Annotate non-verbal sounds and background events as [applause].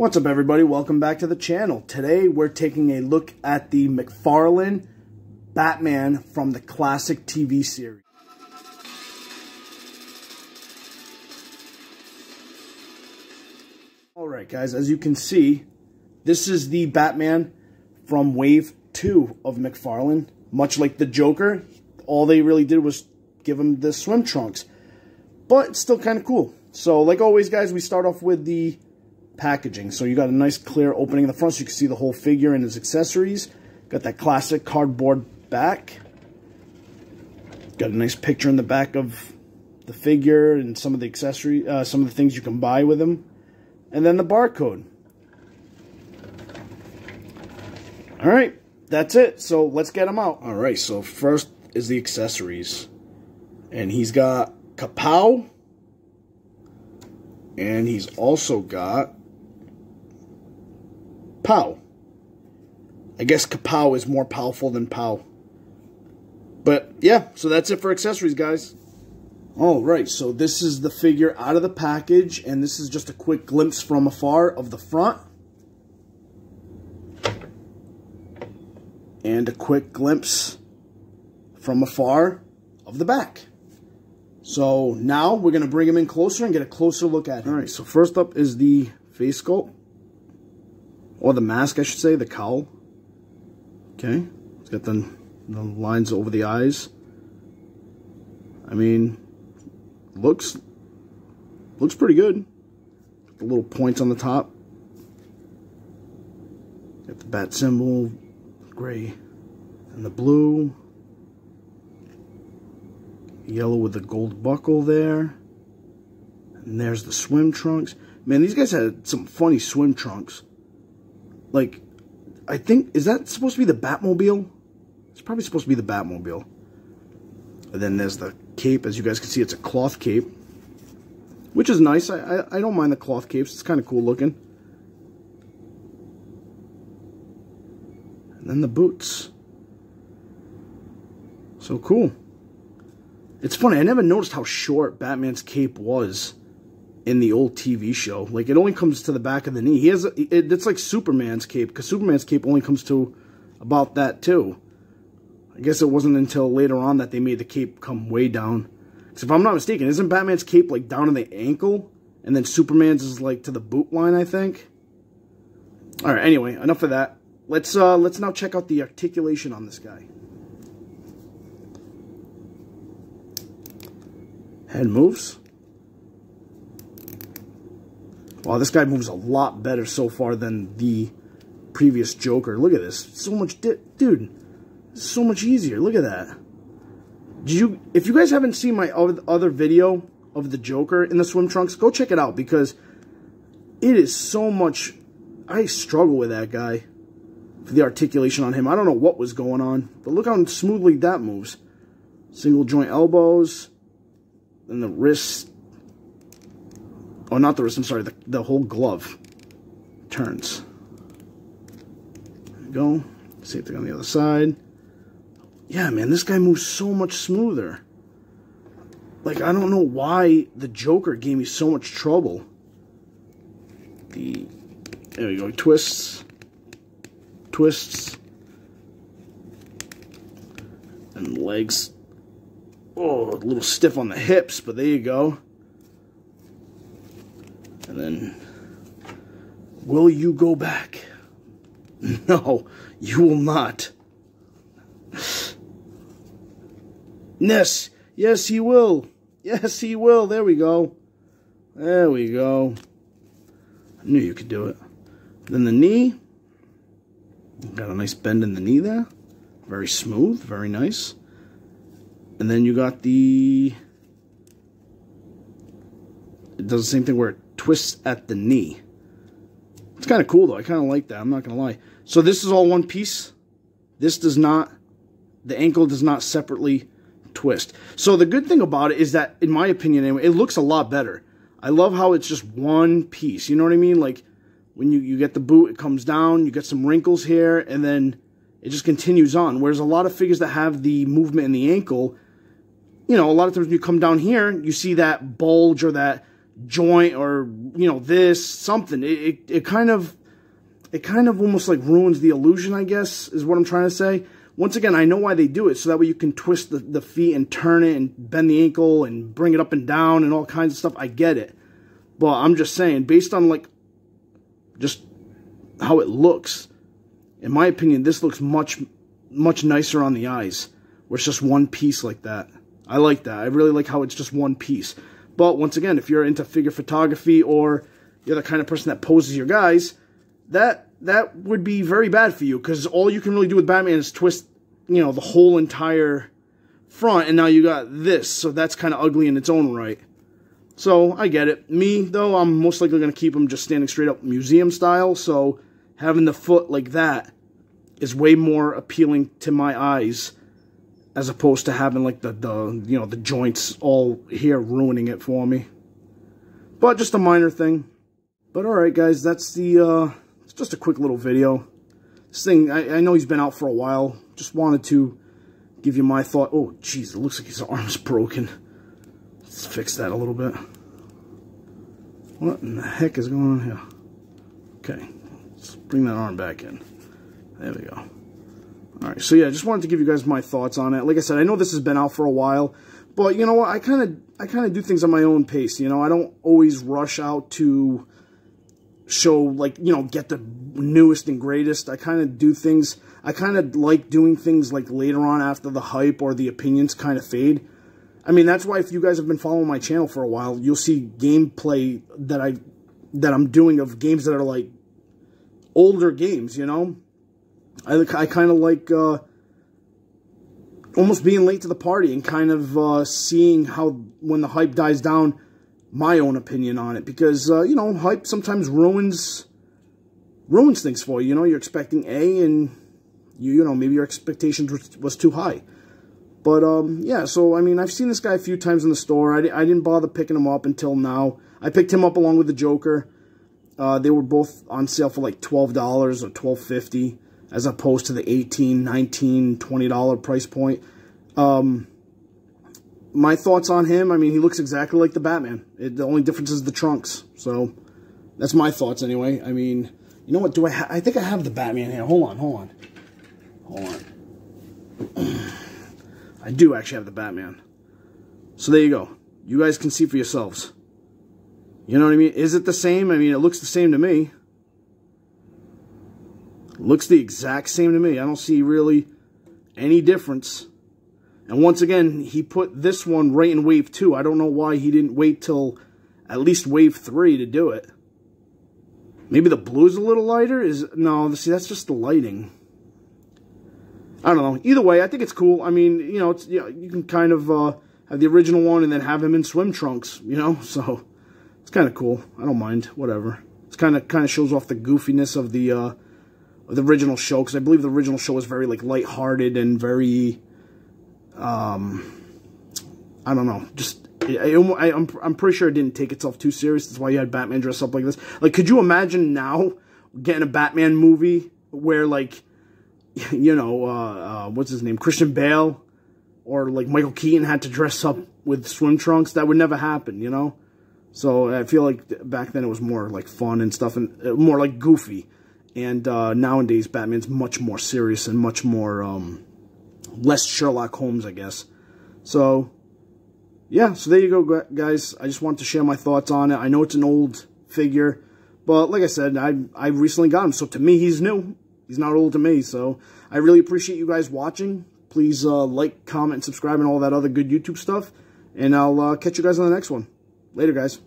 What's up everybody? Welcome back to the channel. Today we're taking a look at the McFarlane Batman from the classic TV series. Alright guys, as you can see, this is the Batman from Wave 2 of McFarlane. Much like the Joker, all they really did was give him the swim trunks. But it's still kind of cool. So like always guys, we start off with the packaging. So you got a nice clear opening in the front so you can see the whole figure and his accessories. Got that classic cardboard back. Got a nice picture in the back of the figure and some of the accessory, uh, some of the things you can buy with him. And then the barcode. All right, that's it. So let's get him out. All right, so first is the accessories. And he's got Kapow. And he's also got Pow. I guess Kapow is more powerful than Pow. But yeah, so that's it for accessories, guys. All right, so this is the figure out of the package, and this is just a quick glimpse from afar of the front. And a quick glimpse from afar of the back. So now we're going to bring him in closer and get a closer look at him. All right, so first up is the face sculpt. Or the mask, I should say, the cowl. Okay, it's got the, the lines over the eyes. I mean, looks looks pretty good. The little points on the top. Got the bat symbol, gray, and the blue. Yellow with the gold buckle there. And there's the swim trunks. Man, these guys had some funny swim trunks like, I think, is that supposed to be the Batmobile? It's probably supposed to be the Batmobile. And then there's the cape. As you guys can see, it's a cloth cape. Which is nice. I, I, I don't mind the cloth capes. It's kind of cool looking. And then the boots. So cool. It's funny, I never noticed how short Batman's cape was in the old TV show. Like, it only comes to the back of the knee. He has, a, it, it's like Superman's cape, because Superman's cape only comes to about that, too. I guess it wasn't until later on that they made the cape come way down. Because if I'm not mistaken, isn't Batman's cape, like, down to the ankle? And then Superman's is, like, to the boot line, I think? Alright, anyway, enough of that. Let's, uh, let's now check out the articulation on this guy. Head moves. Wow, this guy moves a lot better so far than the previous Joker. Look at this. So much, dude, so much easier. Look at that. Did you, if you guys haven't seen my other video of the Joker in the swim trunks, go check it out because it is so much, I struggle with that guy for the articulation on him. I don't know what was going on, but look how smoothly that moves. Single joint elbows, and the wrist Oh, not the wrist, I'm sorry, the, the whole glove turns. Go. Same thing on the other side. Yeah, man, this guy moves so much smoother. Like, I don't know why the Joker gave me so much trouble. The, there we go, twists, twists, and legs. Oh, a little stiff on the hips, but there you go. And then, will you go back? [laughs] No, you will not. Yes, yes, he will. Yes, he will. There we go. There we go. I knew you could do it. Then the knee. Got a nice bend in the knee there. Very smooth, very nice. And then you got the... It does the same thing where it twists at the knee. It's kind of cool, though. I kind of like that. I'm not going to lie. So this is all one piece. This does not, the ankle does not separately twist. So the good thing about it is that, in my opinion anyway, it looks a lot better. I love how it's just one piece. You know what I mean? Like, when you, you get the boot, it comes down, you get some wrinkles here, and then it just continues on. Whereas a lot of figures that have the movement in the ankle, you know, a lot of times when you come down here, you see that bulge or that joint or, you know, this, something. It, it, it kind of, it kind of almost like ruins the illusion, I guess, is what I'm trying to say. Once again, I know why they do it, so that way you can twist the, the feet and turn it and bend the ankle and bring it up and down and all kinds of stuff. I get it. But I'm just saying, based on like just how it looks, in my opinion, this looks much, much nicer on the eyes. Where it's just one piece like that. I like that. I really like how it's just one piece. But once again, if you're into figure photography or you're the kind of person that poses your guys, that that would be very bad for you because all you can really do with Batman is twist, you know, the whole entire front, and now you got this. So that's kind of ugly in its own right. So I get it. Me, though, I'm most likely going to keep him just standing straight up museum style. So having the foot like that is way more appealing to my eyes as opposed to having like the, the you know the joints all here ruining it for me. But just a minor thing. But alright guys, that's the uh it's just a quick little video. This thing I, I know he's been out for a while. Just wanted to give you my thought. Oh jeez, it looks like his [laughs] arm's broken. Let's fix that a little bit. What in the heck is going on here? Okay, let's bring that arm back in. There we go. All right, so yeah, I just wanted to give you guys my thoughts on it. Like I said, I know this has been out for a while, but you know what? I kind of I kind of do things on my own pace. You know, I don't always rush out to show like you know get the newest and greatest. I kind of do things. I kind of like doing things like later on after the hype or the opinions kind of fade. I mean, that's why if you guys have been following my channel for a while, you'll see gameplay that I that I'm doing of games that are like older games. You know I, I kind of like uh, almost being late to the party and kind of uh, seeing how, when the hype dies down, my own opinion on it. Because, uh, you know, hype sometimes ruins ruins things for you. You know, you're expecting A and, you, you know, maybe your expectations was, was too high. But, um, yeah, so, I mean, I've seen this guy a few times in the store. I, I didn't bother picking him up until now. I picked him up along with the Joker. Uh, they were both on sale for like $12 or $12.50 as opposed to the 18 19 $20 price point. Um, my thoughts on him, I mean, he looks exactly like the Batman. It, the only difference is the trunks. So, that's my thoughts anyway. I mean, you know what? Do I I think I have the Batman here. Hold on, hold on. Hold on. [clears throat] I do actually have the Batman. So there you go. You guys can see for yourselves. You know what I mean? Is it the same? I mean, it looks the same to me. Looks the exact same to me. I don't see really any difference. And once again, he put this one right in wave 2. I don't know why he didn't wait till at least wave 3 to do it. Maybe the blue's a little lighter? Is No, see, that's just the lighting. I don't know. Either way, I think it's cool. I mean, you know, it's, you, know, you can kind of uh, have the original one and then have him in swim trunks, you know? [laughs] So, it's kind of cool. I don't mind. Whatever. It's kind of kind of shows off the goofiness of the... Uh, the original show because I believe the original show was very like lighthearted and very um I don't know just I, I'm I'm pretty sure it didn't take itself too serious. That's why you had Batman dress up like this. Like, could you imagine now getting a Batman movie where like [laughs] you know uh, uh, what's his name Christian Bale or like Michael Keaton had to dress up with swim trunks? That would never happen, you know. So I feel like back then it was more like fun and stuff and uh, more like goofy. And uh, nowadays, Batman's much more serious and much more, um, less Sherlock Holmes, I guess. So, yeah, so there you go, guys. I just wanted to share my thoughts on it. I know it's an old figure, but like I said, I, I recently got him. So to me, he's new. He's not old to me. So I really appreciate you guys watching. Please uh, like, comment, subscribe, and all that other good YouTube stuff. And I'll uh, catch you guys on the next one. Later, guys.